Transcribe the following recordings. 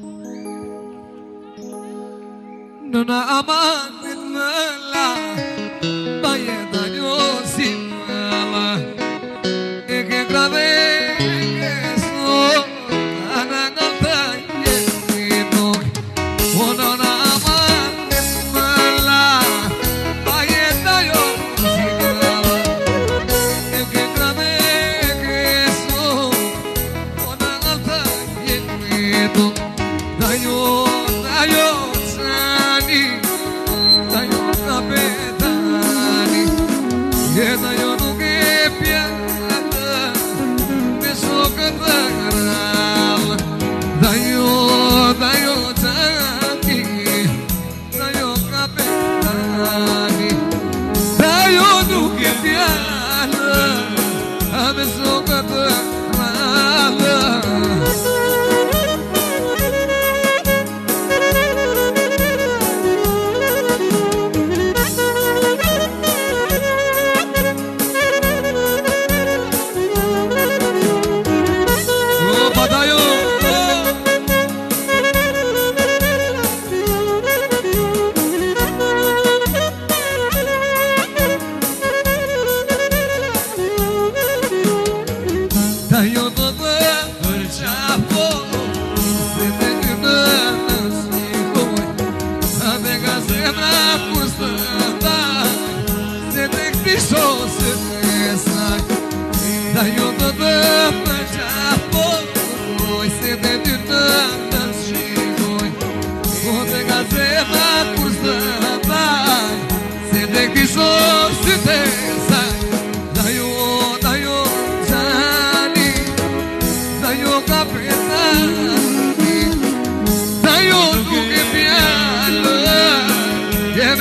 No, no, I'm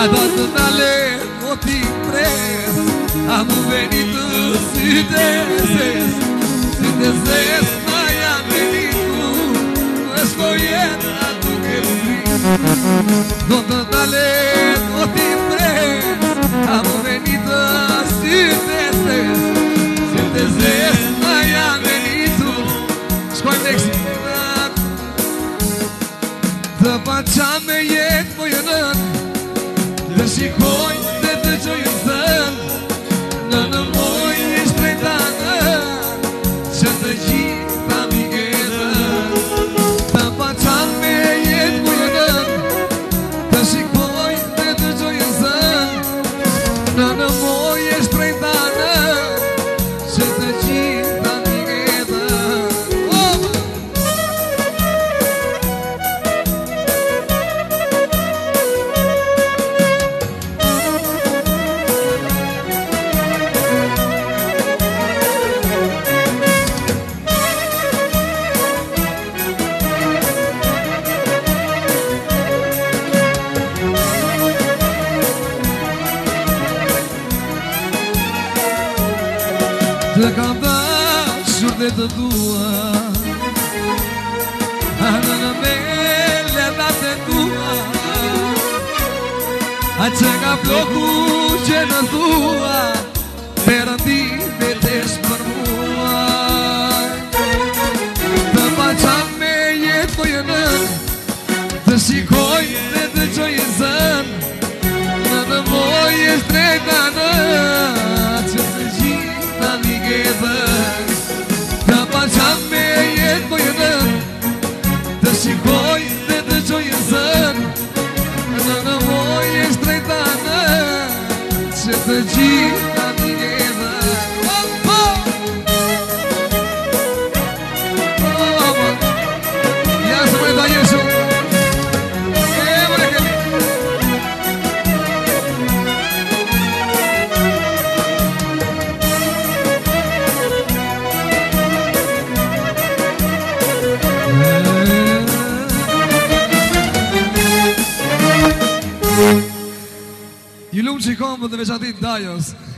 Adorno te contemplare a nuvenito si deses si deses maia escolhendo a tu que fui Adorno dalle music more. A në në bellë e datë të tua A që ka floku që në tua Për në ti me të shpër mua Të paqa me jetë po jënën Të shikojë dhe të qojë zënë Në në mojë e shtrejtë perdi Vamos deixar de Dias.